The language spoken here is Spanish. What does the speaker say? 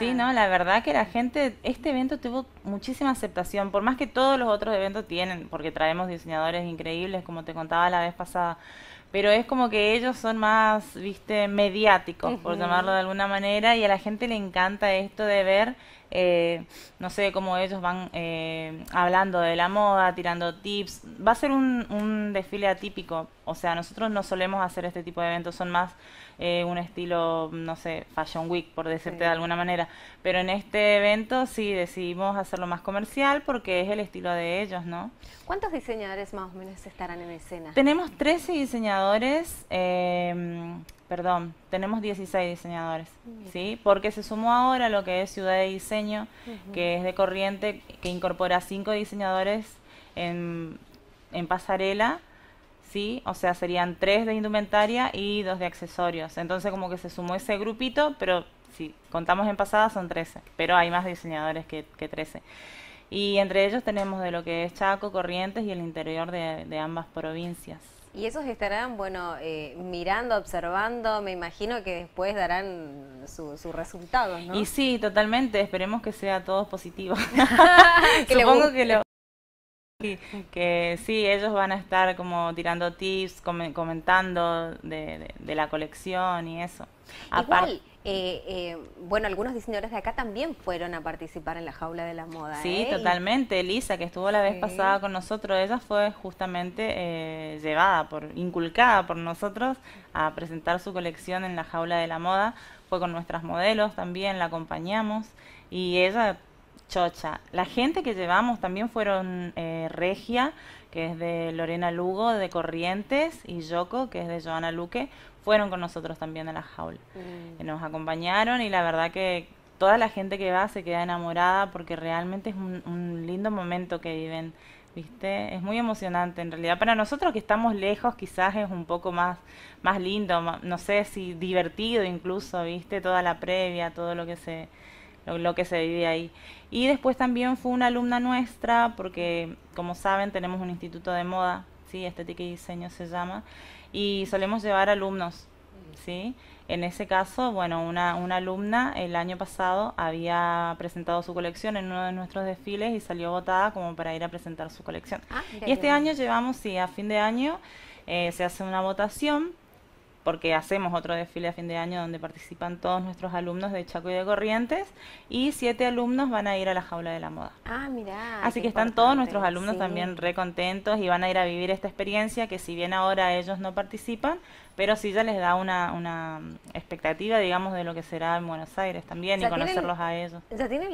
Sí, no, la verdad que la gente, este evento tuvo muchísima aceptación, por más que todos los otros eventos tienen, porque traemos diseñadores increíbles, como te contaba la vez pasada, pero es como que ellos son más, viste, mediáticos, por llamarlo de alguna manera, y a la gente le encanta esto de ver, eh, no sé, cómo ellos van eh, hablando de la moda, tirando tips. Va a ser un, un desfile atípico, o sea, nosotros no solemos hacer este tipo de eventos, son más eh, un estilo, no sé, Fashion Week, por decirte de alguna manera. Pero en este evento sí decidimos hacerlo más comercial porque es el estilo de ellos, ¿no? ¿Cuántos diseñadores más o menos estarán en escena? Tenemos 13 diseñadores, eh, perdón, tenemos 16 diseñadores, ¿sí? Porque se sumó ahora lo que es Ciudad de Diseño, que es de corriente, que incorpora 5 diseñadores en, en pasarela ¿sí? O sea, serían tres de indumentaria y dos de accesorios. Entonces como que se sumó ese grupito, pero si contamos en pasada son 13, pero hay más diseñadores que, que 13. Y entre ellos tenemos de lo que es Chaco, Corrientes y el interior de, ambas provincias. Y esos estarán, bueno, eh, mirando, observando, me imagino que después darán sus su resultados, ¿no? Y sí, totalmente, esperemos que sea todo positivo. Supongo que lo, que sí, ellos van a estar como tirando tips, comentando de, la colección y eso. Igual, eh, eh, bueno, algunos diseñadores de acá también fueron a participar en la jaula de la moda. Sí, ¿eh? totalmente. Elisa, que estuvo la vez pasada con nosotros, ella fue justamente llevada, por inculcada por nosotros a presentar su colección en la jaula de la moda. Fue con nuestras modelos también, la acompañamos y ella chocha. La gente que llevamos también fueron eh, Regia, que es de Lorena Lugo, de Corrientes, y Yoko, que es de Joana Luque, fueron con nosotros también a la jaula. Mm. Nos acompañaron y la verdad que toda la gente que va se queda enamorada porque realmente es un, lindo momento que viven. ¿Viste? Es muy emocionante en realidad. Para nosotros que estamos lejos quizás es un poco más, más lindo, no sé si divertido incluso, ¿viste? Toda la previa, todo lo que se, lo, que se vive ahí. Y después también fue una alumna nuestra, porque como saben tenemos un instituto de moda, ¿sí? estética y diseño se llama, y solemos llevar alumnos. ¿sí? En ese caso, bueno, una, una alumna el año pasado había presentado su colección en uno de nuestros desfiles y salió votada como para ir a presentar su colección. Ah, y este año llevamos, sí, a fin de año eh, se hace una votación porque hacemos otro desfile a fin de año donde participan todos nuestros alumnos de Chaco y de Corrientes y siete alumnos van a ir a la jaula de la moda. Ah, mira. Así que están todos nuestros alumnos también re contentos y van a ir a vivir esta experiencia que si bien ahora ellos no participan, pero sí ya les da una, una expectativa, digamos, de lo que será en Buenos Aires también y conocerlos a ellos. Ya tienen